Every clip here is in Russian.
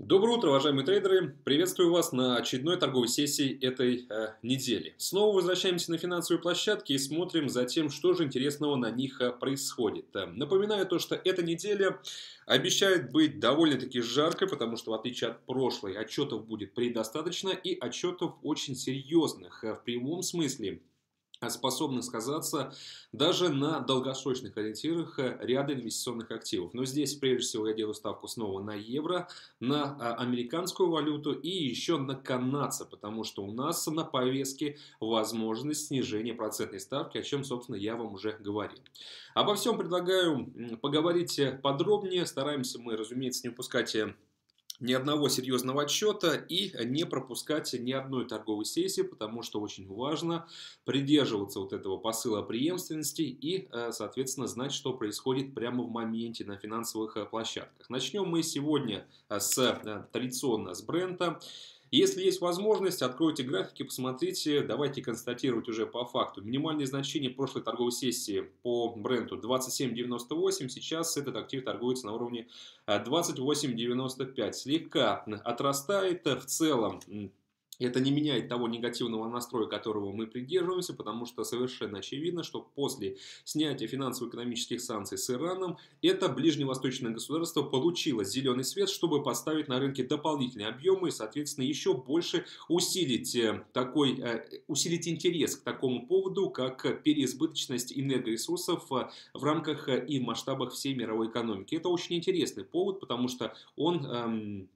Доброе утро, уважаемые трейдеры! Приветствую вас на очередной торговой сессии этой э, недели. Снова возвращаемся на финансовые площадки и смотрим за тем, что же интересного на них э, происходит. Э, напоминаю то, что эта неделя обещает быть довольно-таки жаркой, потому что в отличие от прошлой отчетов будет предостаточно и отчетов очень серьезных э, в прямом смысле способны сказаться даже на долгосрочных ориентирах э, ряда инвестиционных активов. Но здесь, прежде всего, я делаю ставку снова на евро, на а, американскую валюту и еще на канадца, потому что у нас на повестке возможность снижения процентной ставки, о чем, собственно, я вам уже говорил. Обо всем предлагаю поговорить подробнее. Стараемся мы, разумеется, не упускать э, ни одного серьезного отчета и не пропускать ни одной торговой сессии, потому что очень важно придерживаться вот этого посыла преемственности и, э, соответственно, знать, что происходит прямо в моменте на финансовых э, площадках. Начнем мы сегодня э, с традиционно с бренда. Если есть возможность, откройте графики, посмотрите, давайте констатировать уже по факту. Минимальное значение прошлой торговой сессии по бренду 27.98, сейчас этот актив торгуется на уровне 28.95. Слегка отрастает, в целом это не меняет того негативного настроя, которого мы придерживаемся, потому что совершенно очевидно, что после снятия финансово-экономических санкций с Ираном, это ближневосточное государство получило зеленый свет, чтобы поставить на рынке дополнительные объемы и, соответственно, еще больше усилить, э, такой, э, усилить интерес к такому поводу, как переизбыточность энергоресурсов э, в рамках и масштабах всей мировой экономики. Это очень интересный повод, потому что он эм,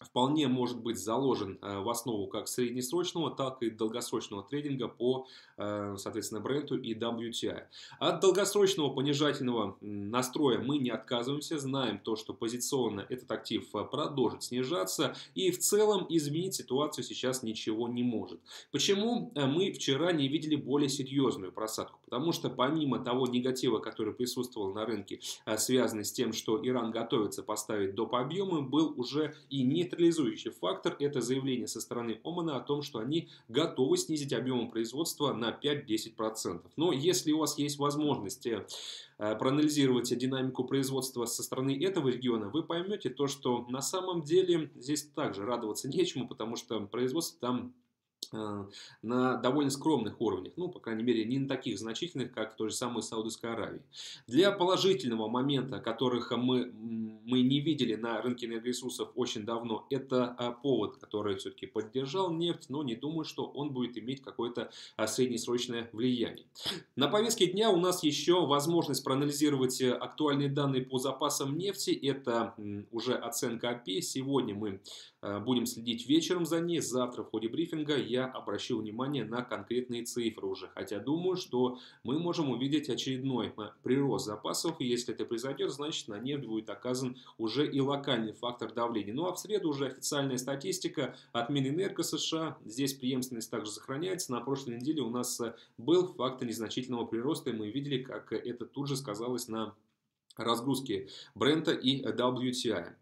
вполне может быть заложен э, в основу как среднесрочного, так и долгосрочного трейдинга по, э, соответственно, бренду и WTI. От долгосрочного понижательного настроя мы не отказываемся, знаем то, что позиционно этот актив э, продолжит снижаться и в целом изменить ситуацию сейчас ничего не может. Почему мы вчера не видели более серьезную просадку? Потому что помимо того негатива, который присутствовал на рынке, связанный с тем, что Иран готовится поставить доп. объемы, был уже и не нейтрализующий фактор – это заявление со стороны Омана о том, что они готовы снизить объем производства на 5-10%. Но если у вас есть возможность э, проанализировать динамику производства со стороны этого региона, вы поймете то, что на самом деле здесь также радоваться нечему, потому что производство там Э, на довольно скромных уровнях, ну, по крайней мере, не на таких значительных, как в той же самой Саудовской Аравии. Для положительного момента, которых мы, мы не видели на рынке энергоресурсов очень давно, это а, повод, который все-таки поддержал нефть, но не думаю, что он будет иметь какое-то а, среднесрочное влияние. На повестке дня у нас еще возможность проанализировать э, актуальные данные по запасам нефти, это уже оценка АП. Сегодня мы Э, будем следить вечером за ней. Завтра в ходе брифинга я обращу внимание на конкретные цифры уже. Хотя думаю, что мы можем увидеть очередной э, прирост запасов. И если это произойдет, значит на нефть будет оказан уже и локальный фактор давления. Ну а в среду уже официальная статистика от Минэнерго США. Здесь преемственность также сохраняется. На прошлой неделе у нас э, был факт незначительного прироста. И мы видели, как это тут же сказалось на разгрузки Брента и WTI.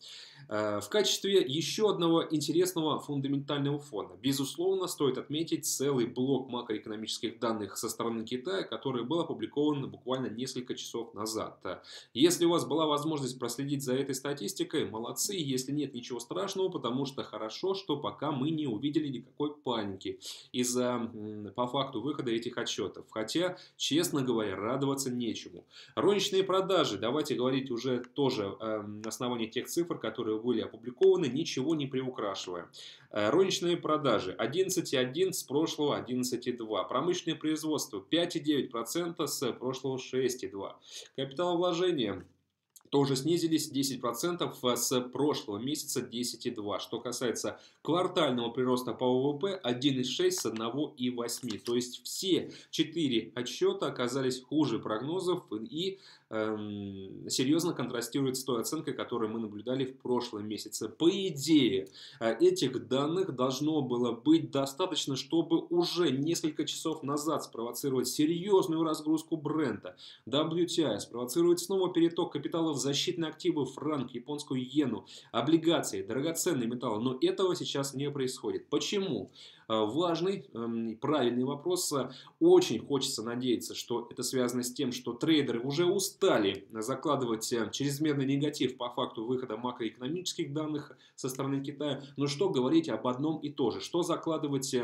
Э, в качестве еще одного интересного фундаментального фона, безусловно, стоит отметить целый блок макроэкономических данных со стороны Китая, который был опубликован буквально несколько часов назад. Если у вас была возможность проследить за этой статистикой, молодцы, если нет, ничего страшного, потому что хорошо, что пока мы не увидели никакой паники из-за, по факту, выхода этих отчетов. Хотя, честно говоря, радоваться нечему. Розничные продажи, давайте говорить уже тоже э, на основании тех цифр, которые были опубликованы, ничего не приукрашивая. Э, розничные продажи 11,1 с прошлого 11,2. Промышленное производство 5,9% с прошлого 6,2. Капиталовложение тоже снизились 10% с прошлого месяца 10,2. Что касается квартального прироста по ВВП 1,6 с 1,8. То есть все четыре отчета оказались хуже прогнозов и серьезно контрастирует с той оценкой, которую мы наблюдали в прошлом месяце. По идее, э, этих данных должно было быть достаточно, чтобы уже несколько часов назад спровоцировать серьезную разгрузку бренда. WTI спровоцировать снова переток капиталов в защитные активы, франк, японскую иену, облигации, драгоценные металлы. Но этого сейчас не происходит. Почему? Э, важный, эм, правильный вопрос. Очень хочется надеяться, что это связано с тем, что трейдеры уже устали закладывать чрезмерный негатив по факту выхода макроэкономических данных со стороны Китая. Но что говорить об одном и то же? Что закладывать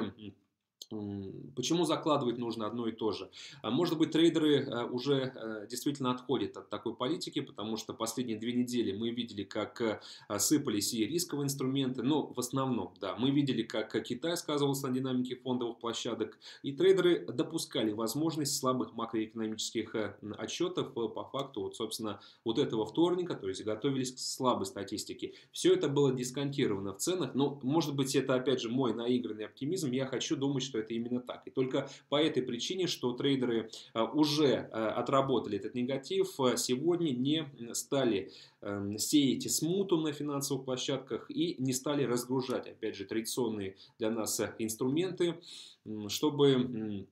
Почему закладывать нужно одно и то же? А может быть, трейдеры э, уже э, действительно отходят от такой политики, потому что последние две недели мы видели, как э, сыпались и рисковые инструменты, но в основном, да, мы видели, как Китай сказывался на динамике фондовых площадок, и трейдеры допускали возможность слабых макроэкономических отчетов по факту, вот, собственно, вот этого вторника, то есть готовились к слабой статистике. Все это было дисконтировано в ценах, но, может быть, это, опять же, мой наигранный оптимизм, я хочу думать, что это именно так. И только по этой причине, что трейдеры а, уже а, отработали этот негатив, а, сегодня не стали эм, сеять смуту на финансовых площадках и не стали разгружать, опять же, традиционные для нас инструменты, чтобы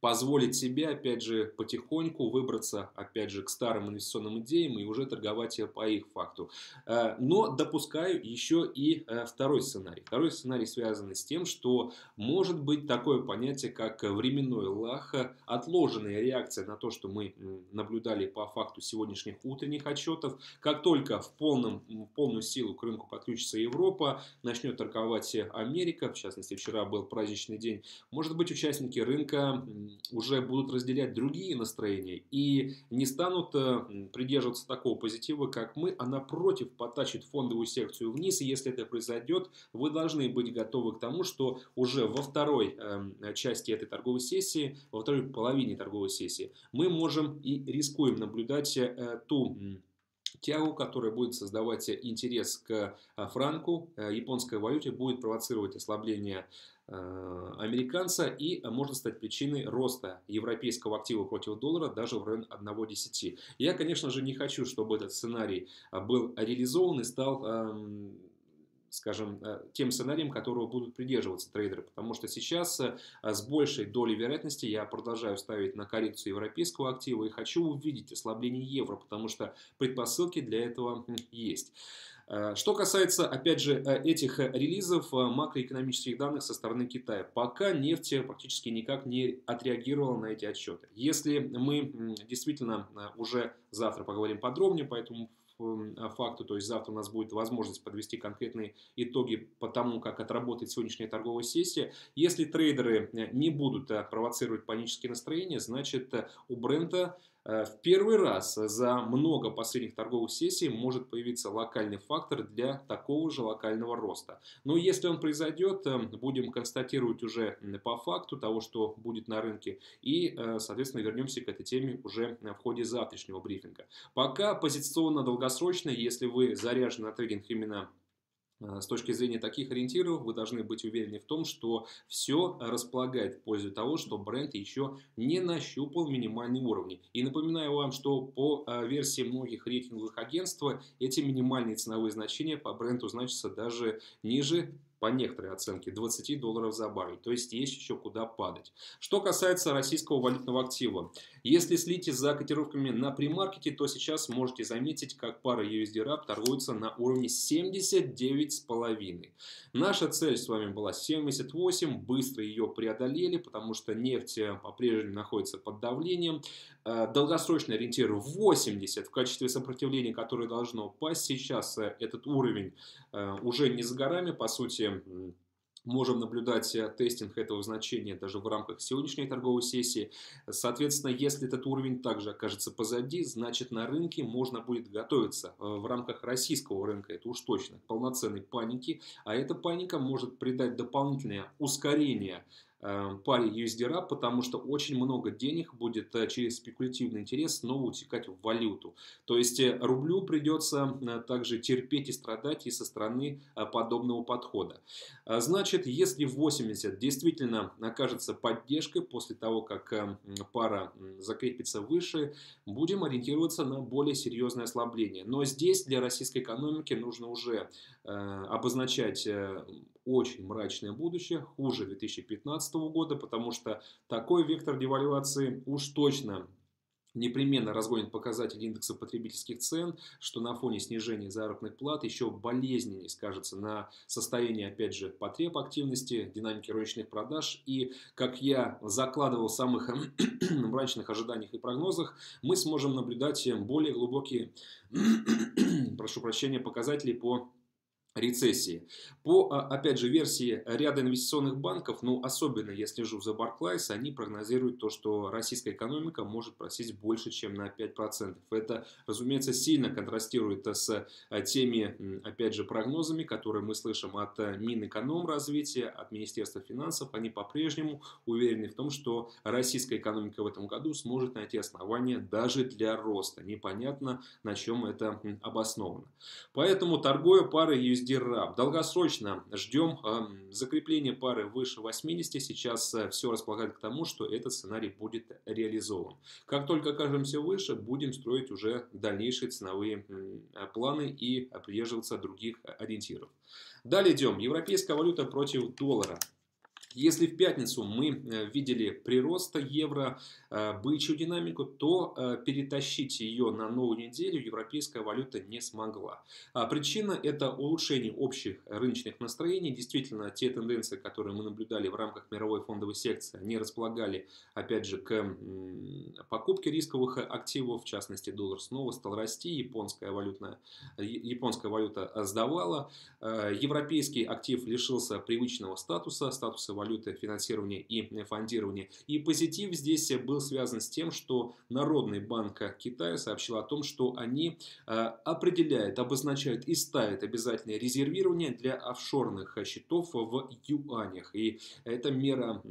позволить себе, опять же, потихоньку выбраться, опять же, к старым инвестиционным идеям и уже торговать по их факту. Э, но допускаю еще и э, второй сценарий. Второй сценарий связан с тем, что может быть такое понятие, как временной лах, отложенная реакция на то, что мы наблюдали по факту сегодняшних утренних отчетов. Как только в, полном, в полную силу к рынку подключится Европа, начнет торговать Америка, в частности, вчера был праздничный день, может быть, участники рынка уже будут разделять другие настроения и не станут э, придерживаться такого позитива, как мы, а напротив потащит фондовую секцию вниз. И если это произойдет, вы должны быть готовы к тому, что уже во второй эм, части этой торговой сессии, во второй половине торговой сессии, мы можем и рискуем наблюдать э, ту тягу, которая будет создавать интерес к э, франку, японской валюте, будет провоцировать ослабление Э, американца и может стать причиной роста европейского актива против доллара даже в районе 1,10. Я, конечно же, не хочу, чтобы этот сценарий э, был реализован и стал скажем, э, тем сценарием, которого будут придерживаться трейдеры. Потому что сейчас с большей долей вероятности я продолжаю ставить на коррекцию европейского актива и хочу увидеть ослабление евро, потому что предпосылки для этого есть. Э, что касается, опять же, э, этих э, релизов макроэкономических данных со стороны Китая, пока нефть практически никак не отреагировала на эти отчеты. Если мы действительно уже завтра поговорим подробнее по этому факту, то есть завтра у нас будет возможность подвести конкретные итоги по тому, как отработает сегодняшняя торговая сессия. Если трейдеры не будут провоцировать панические настроения, значит у бренда Э, в первый раз за много последних торговых сессий может появиться локальный фактор для такого же локального роста. Но если он произойдет, э, будем констатировать уже по факту того, что будет на рынке. И, э, соответственно, вернемся к этой теме уже в ходе завтрашнего брифинга. Пока позиционно долгосрочно, если вы заряжены на трейдинг именно Э, с точки зрения таких ориентиров вы должны быть уверены в том, что все располагает в пользу того, что бренд еще не нащупал минимальные уровни. И напоминаю вам, что по э, версии многих рейтинговых агентств эти минимальные ценовые значения по бренду значатся даже ниже по некоторой оценке 20 долларов за баррель. То есть есть еще куда падать. Что касается российского валютного актива. Если следите за котировками на премаркете, то сейчас можете заметить, как пара USD RAP торгуется на уровне 79,5. Наша цель с вами была 78, быстро ее преодолели, потому что нефть по-прежнему находится под давлением. Э, долгосрочный ориентир 80 в качестве сопротивления, которое должно упасть. Сейчас э, этот уровень э, уже не за горами, по сути, можем наблюдать тестинг этого значения даже в рамках сегодняшней торговой сессии. Соответственно, если этот уровень также окажется позади, значит на рынке можно будет готовиться в рамках российского рынка, это уж точно, к полноценной паники, а эта паника может придать дополнительное ускорение паре USD потому что очень много денег будет э, через спекулятивный интерес снова утекать в валюту. То есть э, рублю придется также терпеть и страдать и со стороны подобного подхода. Значит, если 80 действительно окажется поддержкой после того, как пара закрепится выше, будем ориентироваться на более серьезное ослабление. Но здесь для российской экономики нужно уже обозначать очень мрачное будущее, хуже 2015 года, потому что такой вектор девальвации уж точно непременно разгонит показатель индекса потребительских цен, что на фоне снижения заработных плат еще болезненнее скажется на состоянии, опять же, потреб активности, динамики розничных продаж. И, как я закладывал в самых мрачных ожиданиях и прогнозах, мы сможем наблюдать более глубокие, прошу прощения, показатели по рецессии. По, а, опять же, версии ряда инвестиционных банков, ну, особенно я слежу за Barclays, они прогнозируют то, что российская экономика может просить больше, чем на 5%. Это, разумеется, сильно контрастирует с а, теми, опять же, прогнозами, которые мы слышим от а, Минэкономразвития, от Министерства финансов. Они по-прежнему уверены в том, что российская экономика в этом году сможет найти основания даже для роста. Непонятно, на чем это обосновано. Поэтому торгуя парой USD USD Долгосрочно ждем э, закрепления пары выше 80. Сейчас э, все располагает к тому, что этот сценарий будет реализован. Как только окажемся выше, будем строить уже дальнейшие ценовые э, планы и придерживаться других ориентиров. Далее идем. Европейская валюта против доллара. Если в пятницу мы э, видели прирост евро, э, бычью динамику, то э, перетащить ее на новую неделю европейская валюта не смогла. А причина – это улучшение общих рыночных настроений. Действительно, те тенденции, которые мы наблюдали в рамках мировой фондовой секции, они располагали, опять же, к покупке рисковых активов, в частности, доллар снова стал расти, японская, валютная, японская валюта сдавала, европейский актив лишился привычного статуса, статуса валюты, финансирования и фондирования. И позитив здесь был связан с тем, что Народный банк Китая сообщил о том, что они э, определяют, обозначают и ставят обязательное резервирование для офшорных счетов в юанях. И эта мера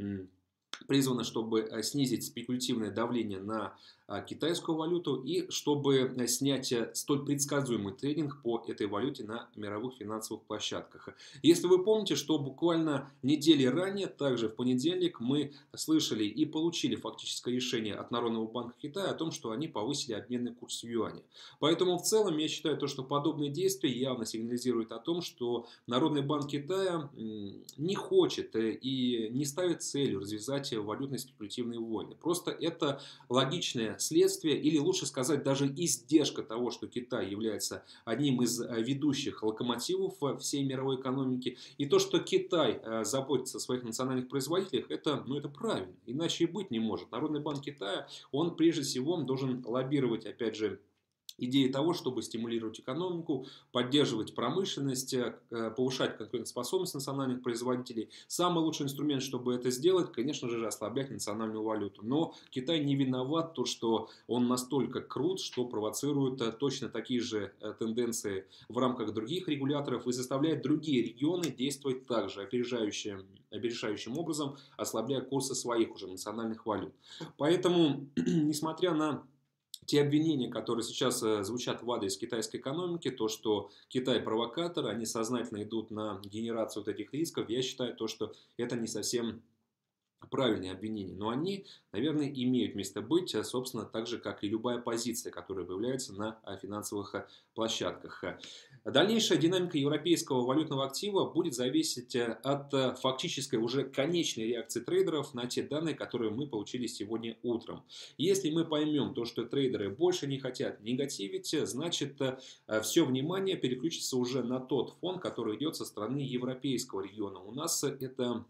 призвана, чтобы э, снизить спекулятивное давление на китайскую валюту и чтобы э, снять э, столь предсказуемый трейдинг по этой валюте на мировых финансовых площадках. Если вы помните, что буквально недели ранее, также в понедельник, мы слышали и получили фактическое решение от Народного банка Китая о том, что они повысили обменный курс юаня. Поэтому в целом я считаю то, что подобные действия явно сигнализируют о том, что Народный банк Китая не хочет э, и не ставит целью развязать валютные спекулятивные войны. Просто это логичное следствие, или лучше сказать, даже издержка того, что Китай является одним из э, ведущих локомотивов всей мировой экономики. И то, что Китай э, заботится о своих национальных производителях, это, ну, это правильно. Иначе и быть не может. Народный банк Китая, он прежде всего должен лоббировать, опять же, идеи того, чтобы стимулировать экономику, поддерживать промышленность, э, повышать конкурентоспособность национальных производителей. Самый лучший инструмент, чтобы это сделать, конечно же, ослаблять национальную валюту. Но Китай не виноват то, что он настолько крут, что провоцирует э, точно такие же э, тенденции в рамках других регуляторов и заставляет другие регионы действовать также опережающим, опережающим образом, ослабляя курсы своих уже национальных валют. Поэтому, несмотря на те обвинения, которые сейчас э, звучат в адрес китайской экономики, то, что Китай провокатор, они сознательно идут на генерацию вот этих рисков, я считаю то, что это не совсем правильные обвинения, но они, наверное, имеют место быть, а, собственно, так же, как и любая позиция, которая появляется на а, финансовых а, площадках. Дальнейшая динамика европейского валютного актива будет зависеть от фактической уже конечной реакции трейдеров на те данные, которые мы получили сегодня утром. Если мы поймем то, что трейдеры больше не хотят негативить, значит, все внимание переключится уже на тот фон, который идет со стороны европейского региона. У нас это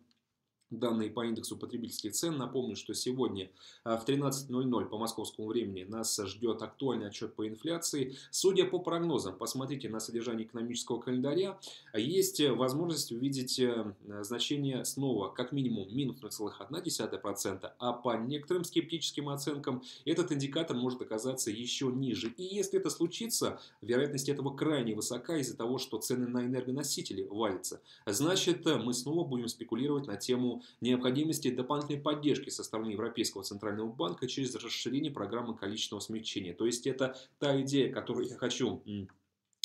данные по индексу потребительских цен. Напомню, что сегодня а, в 13.00 по московскому времени нас ждет актуальный отчет по инфляции. Судя по прогнозам, посмотрите на содержание экономического календаря, есть возможность увидеть э, значение снова как минимум минус 0,1%, а по некоторым скептическим оценкам этот индикатор может оказаться еще ниже. И если это случится, вероятность этого крайне высока из-за того, что цены на энергоносители валятся. Значит, мы снова будем спекулировать на тему необходимости дополнительной поддержки со стороны Европейского Центрального Банка через расширение программы количественного смягчения. То есть это та идея, которую я хочу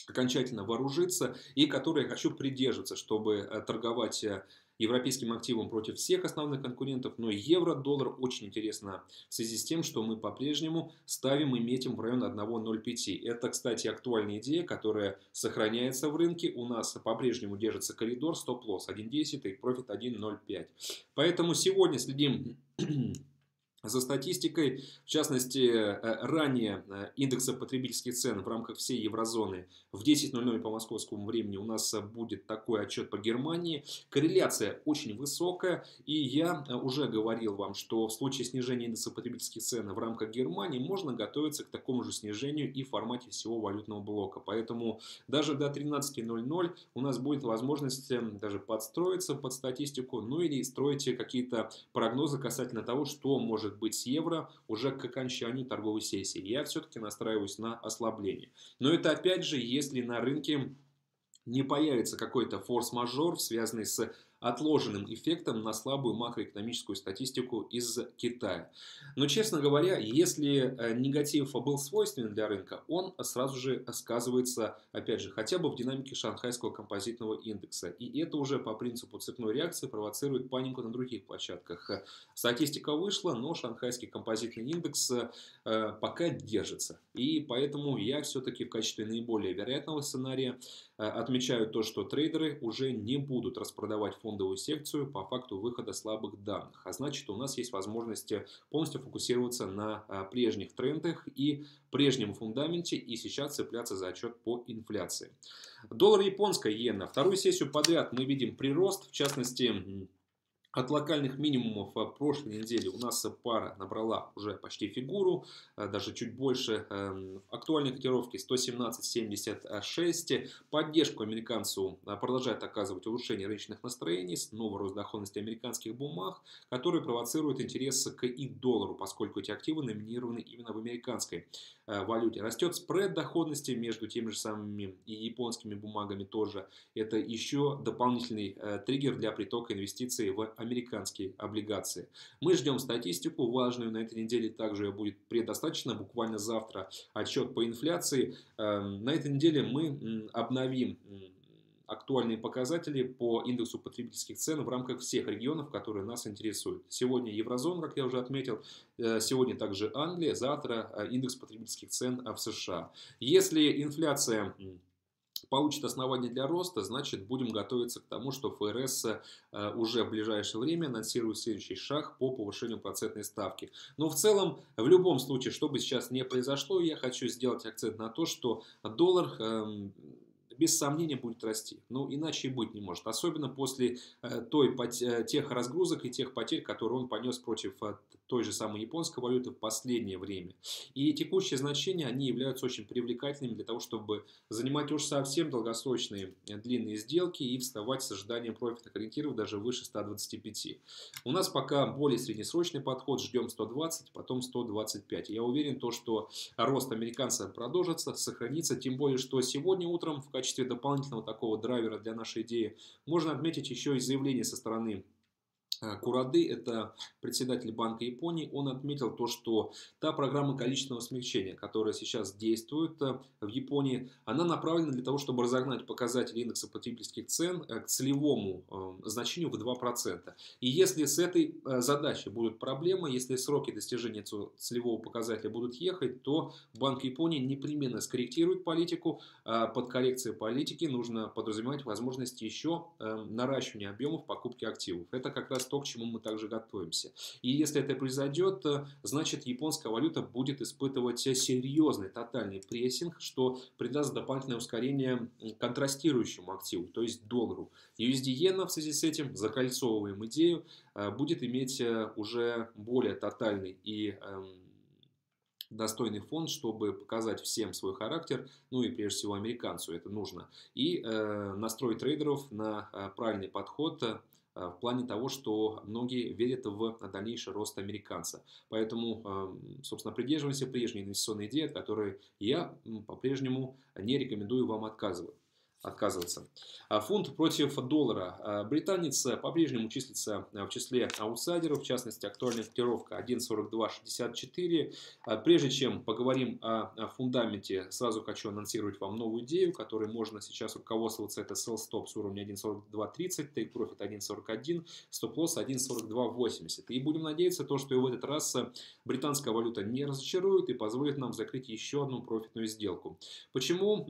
окончательно вооружиться и которой я хочу придерживаться, чтобы э, торговать э, европейским активам против всех основных конкурентов, но евро-доллар очень интересно в связи с тем, что мы по-прежнему ставим и метим в район 1.05. Это, кстати, актуальная идея, которая сохраняется в рынке. У нас по-прежнему держится коридор стоп-лосс 1.10 и профит 1.05. Поэтому сегодня следим за статистикой, в частности, э, ранее э, индекса потребительских цен в рамках всей еврозоны в 10.00 по московскому времени у нас будет такой отчет по Германии. Корреляция очень высокая, и я э, уже говорил вам, что в случае снижения индекса потребительских цен в рамках Германии можно готовиться к такому же снижению и в формате всего валютного блока. Поэтому даже до 13.00 у нас будет возможность даже подстроиться под статистику, ну или строить какие-то прогнозы касательно того, что может может быть с евро уже к окончанию торговой сессии. Я все-таки настраиваюсь на ослабление. Но это опять же, если на рынке не появится какой-то форс-мажор, связанный с отложенным эффектом на слабую макроэкономическую статистику из Китая. Но, честно говоря, если э, негатив был свойственен для рынка, он сразу же сказывается, опять же, хотя бы в динамике шанхайского композитного индекса. И это уже по принципу цепной реакции провоцирует панику на других площадках. Статистика вышла, но шанхайский композитный индекс э, пока держится. И поэтому я все-таки в качестве наиболее вероятного сценария отмечают то, что трейдеры уже не будут распродавать фондовую секцию по факту выхода слабых данных. А значит, у нас есть возможность полностью фокусироваться на э, прежних трендах и прежнем фундаменте и сейчас цепляться за отчет по инфляции. Доллар японская иена. Вторую сессию подряд мы видим прирост, в частности, от локальных минимумов прошлой недели у нас пара набрала уже почти фигуру, э, даже чуть больше. Эм, Актуальные котировки 117.76. Поддержку американцу э, продолжает оказывать улучшение рыночных настроений, снова рост доходности американских бумаг, который провоцирует интерес к и доллару, поскольку эти активы номинированы именно в американской Э, валюте. Растет спред доходности между теми же самыми и японскими бумагами тоже. Это еще дополнительный э, триггер для притока инвестиций в американские облигации. Мы ждем статистику важную на этой неделе. Также будет предостаточно. Буквально завтра отчет по инфляции. Эм, на этой неделе мы обновим актуальные показатели по индексу потребительских цен в рамках всех регионов, которые нас интересуют. Сегодня еврозона, как я уже отметил, э, сегодня также Англия, завтра э, индекс потребительских цен в США. Если инфляция получит основания для роста, значит будем готовиться к тому, что ФРС э, уже в ближайшее время анонсирует следующий шаг по повышению процентной ставки. Но в целом, в любом случае, что бы сейчас не произошло, я хочу сделать акцент на то, что доллар эм, без сомнения будет расти. Ну, иначе и быть не может. Особенно после э, той, э, тех разгрузок и тех потерь, которые он понес против э, той же самой японской валюты в последнее время. И текущие значения, они являются очень привлекательными для того, чтобы занимать уж совсем долгосрочные длинные сделки и вставать с ожиданием профитных ориентиров даже выше 125. У нас пока более среднесрочный подход, ждем 120, потом 125. Я уверен, то, что рост американца продолжится, сохранится, тем более, что сегодня утром в качестве качестве дополнительного такого драйвера для нашей идеи можно отметить еще и заявление со стороны Курады, это председатель Банка Японии, он отметил то, что та программа количественного смягчения, которая сейчас действует э, в Японии, она направлена для того, чтобы разогнать показатели индекса потребительских цен э, к целевому значению в 2%. И если с этой задачей будут проблемы, если сроки достижения целевого показателя будут ехать, то Банк Японии непременно скорректирует политику. Под коррекцией политики нужно подразумевать возможность еще наращивания объемов покупки активов. Это как раз то, к чему мы также готовимся. И если это произойдет, э, значит японская валюта будет испытывать серьезный тотальный прессинг, что придаст дополнительное ускорение контрастирующему активу, то есть доллару. USD иена в связи с этим, закольцовываем идею, э, будет иметь э, уже более тотальный и эм, достойный фонд, чтобы показать всем свой характер, ну и прежде всего американцу это нужно, и э, настроить трейдеров на э, правильный подход в плане того, что многие верят в дальнейший рост американца. Поэтому, эм, собственно, придерживаемся прежней инвестиционной идеи, от которой я по-прежнему не рекомендую вам отказывать отказываться. А фунт против доллара. А британец по-прежнему числится в числе аутсайдеров, в частности, актуальная котировка 1.4264. А прежде чем поговорим о фундаменте, сразу хочу анонсировать вам новую идею, которой можно сейчас руководствоваться. Это sell stop с уровня 1.4230, take profit 1.41, stop loss 1.4280. И будем надеяться, то, что и в этот раз британская валюта не разочарует и позволит нам закрыть еще одну профитную сделку. Почему?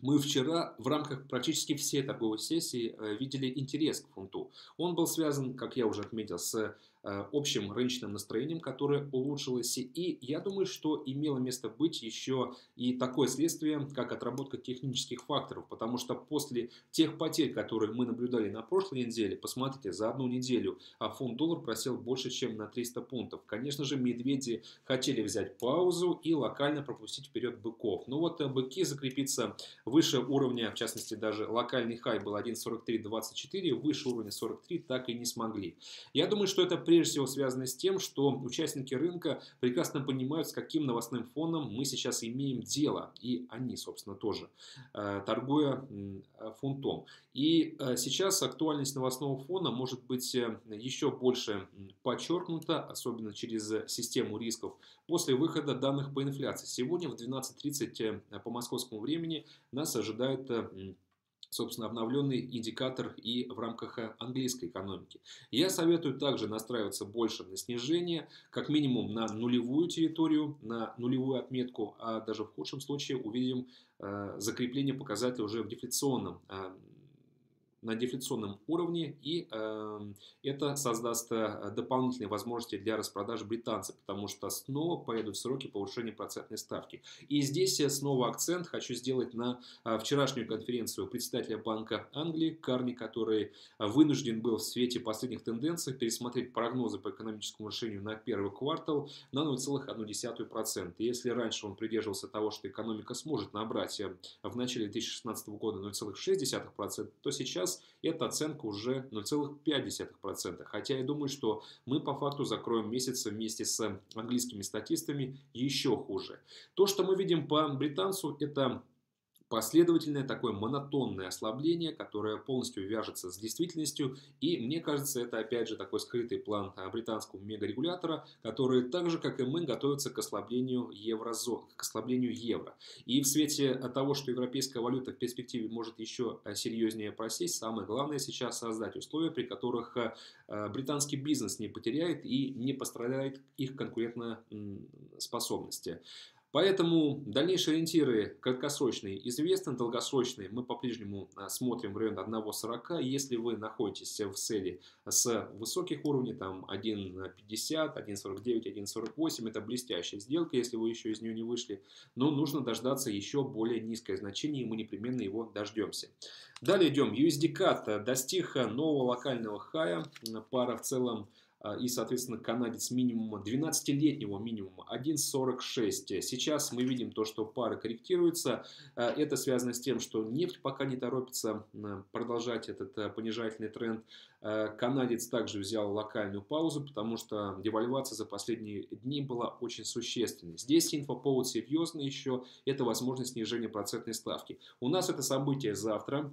Мы вчера в рамках практически всей торговой сессии э, видели интерес к фунту. Он был связан, как я уже отметил, с общим рыночным настроением, которое улучшилось. И я думаю, что имело место быть еще и такое следствие, как отработка технических факторов, потому что после тех потерь, которые мы наблюдали на прошлой неделе, посмотрите, за одну неделю а фунт доллар просел больше, чем на 300 пунктов. Конечно же, медведи хотели взять паузу и локально пропустить вперед быков. Но вот э, быки закрепиться выше уровня, в частности, даже локальный хай был 1.4324, выше уровня 43 так и не смогли. Я думаю, что это прежде всего связано с тем, что участники рынка прекрасно понимают, с каким новостным фоном мы сейчас имеем дело. И они, собственно, тоже, э, торгуя фунтом. И э, сейчас актуальность новостного фона может быть еще больше подчеркнута, особенно через систему рисков, после выхода данных по инфляции. Сегодня в 12.30 по московскому времени нас ожидает собственно, обновленный индикатор и в рамках э, английской экономики. Я советую также настраиваться больше на снижение, как минимум на нулевую территорию, на нулевую отметку, а даже в худшем случае увидим э, закрепление показателя уже в дефляционном э, на дефляционном уровне, и э, это создаст э, дополнительные возможности для распродажи британцев, потому что снова поедут сроки повышения процентной ставки. И здесь я снова акцент хочу сделать на э, вчерашнюю конференцию председателя Банка Англии Карни, который вынужден был в свете последних тенденций пересмотреть прогнозы по экономическому решению на первый квартал на 0,1%. Если раньше он придерживался того, что экономика сможет набрать э, в начале 2016 года 0,6%, то сейчас нас эта оценка уже 0,5%. Хотя я думаю, что мы по факту закроем месяц вместе с английскими статистами еще хуже. То, что мы видим по британцу, это последовательное такое монотонное ослабление, которое полностью вяжется с действительностью. И мне кажется, это опять же такой скрытый план а, британского мегарегулятора, который так же, как и мы, готовится к ослаблению еврозон, к ослаблению евро. И в свете того, что европейская валюта в перспективе может еще а, серьезнее просесть, самое главное сейчас создать условия, при которых а, британский бизнес не потеряет и не пострадает их конкурентная способности. Поэтому дальнейшие ориентиры краткосрочные известны, долгосрочные мы по-прежнему а, смотрим в район 1.40. Если вы находитесь в цели с высоких уровней, там 1.50, 1.49, 1.48, это блестящая сделка, если вы еще из нее не вышли. Но нужно дождаться еще более низкое значение, и мы непременно его дождемся. Далее идем. USD CAT достиг нового локального хая. Пара в целом и, соответственно, канадец минимума, 12-летнего минимума 1.46. Сейчас мы видим то, что пара корректируется. А, это связано с тем, что нефть пока не торопится продолжать этот понижательный тренд. А, канадец также взял локальную паузу, потому что девальвация за последние дни была очень существенной. Здесь инфоповод серьезный еще, это возможность снижения процентной ставки. У нас это событие завтра,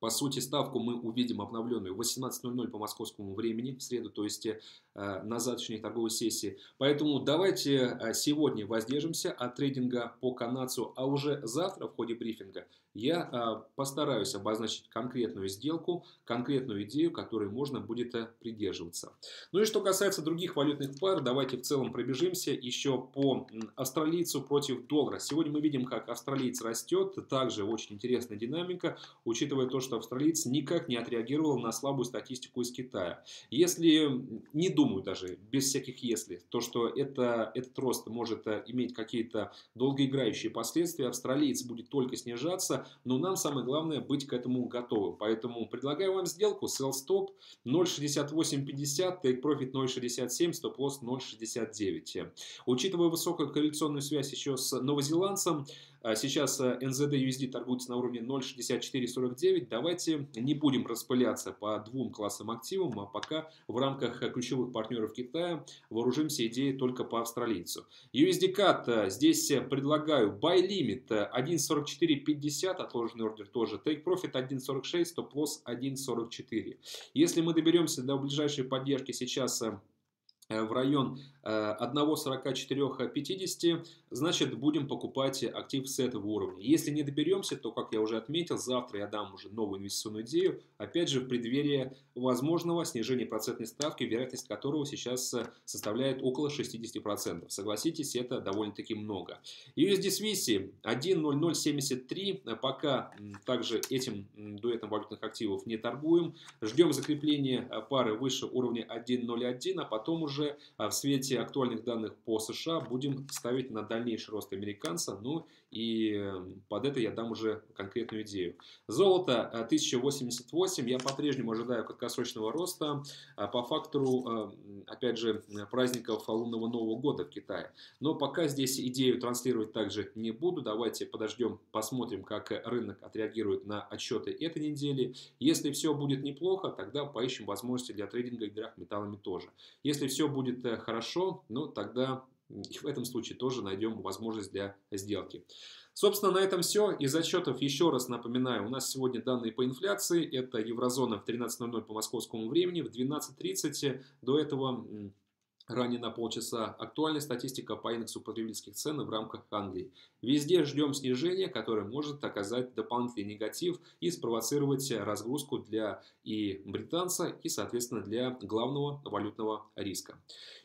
по сути, ставку мы увидим обновленную в 18.00 по московскому времени в среду, то есть э, на завтрашней торговой сессии. Поэтому давайте э, сегодня воздержимся от трейдинга по канадцу, а уже завтра в ходе брифинга я а, постараюсь обозначить конкретную сделку, конкретную идею, которой можно будет э, придерживаться. Ну и что касается других валютных пар, давайте в целом пробежимся еще по австралийцу против доллара. Сегодня мы видим, как австралиец растет, также очень интересная динамика, учитывая то, что австралиец никак не отреагировал на слабую статистику из Китая. Если, не думаю даже, без всяких если, то, что это, этот рост может э, иметь какие-то долгоиграющие последствия, австралиец будет только снижаться, но нам самое главное быть к этому готовым. Поэтому предлагаю вам сделку sell stop 0.6850, take profit 0.67, stop loss 0.69. Учитывая высокую корреляционную связь еще с новозеландцем, сейчас NZD э, USD торгуется на уровне 0.6449. Давайте не будем распыляться по двум классам активов, а пока в рамках ключевых партнеров Китая вооружимся идеей только по австралийцу. USD CAT э, здесь предлагаю buy limit 1.4450, э, отложенный ордер тоже, take profit 1.46, stop loss 1.44. Если мы доберемся до ближайшей поддержки сейчас Э, в район 1.4450, э, значит будем покупать актив с этого уровня. Если не доберемся, то, как я уже отметил, завтра я дам уже новую инвестиционную идею, опять же в преддверии возможного снижения процентной ставки, вероятность которого сейчас составляет около 60%. Согласитесь, это довольно-таки много. USD-Swiss 1.0073, пока также этим дуэтом валютных активов не торгуем. Ждем закрепления пары выше уровня 1.01, а потом уже уже а, в свете актуальных данных по США будем ставить на дальнейший рост американца. Ну и эм, под это я дам уже конкретную идею. Золото 1088. Э, я по-прежнему ожидаю краткосрочного роста а, по фактору, э, опять же, праздников лунного Нового года в Китае. Но пока здесь идею транслировать также не буду. Давайте подождем, посмотрим, как рынок отреагирует на отчеты этой недели. Если все будет неплохо, тогда поищем возможности для трейдинга и драгметаллами тоже. Если все будет э, хорошо, ну тогда в этом случае тоже найдем возможность для сделки. Собственно, на этом все. Из отчетов еще раз напоминаю, у нас сегодня данные по инфляции. Это еврозона в 13.00 по московскому времени, в 12.30 до этого Ранее на полчаса актуальная статистика по индексу потребительских цен в рамках Англии. Везде ждем снижения, которое может оказать дополнительный негатив и спровоцировать разгрузку для и британца, и, соответственно, для главного валютного риска.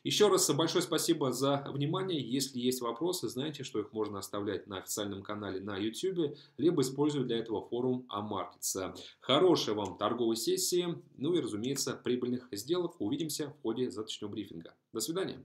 Еще раз большое спасибо за внимание. Если есть вопросы, знаете, что их можно оставлять на официальном канале на YouTube, либо использовать для этого форум Амаркетса. Хорошей вам торговой сессии, ну и, разумеется, прибыльных сделок. Увидимся в ходе завтрашнего брифинга. До свидания.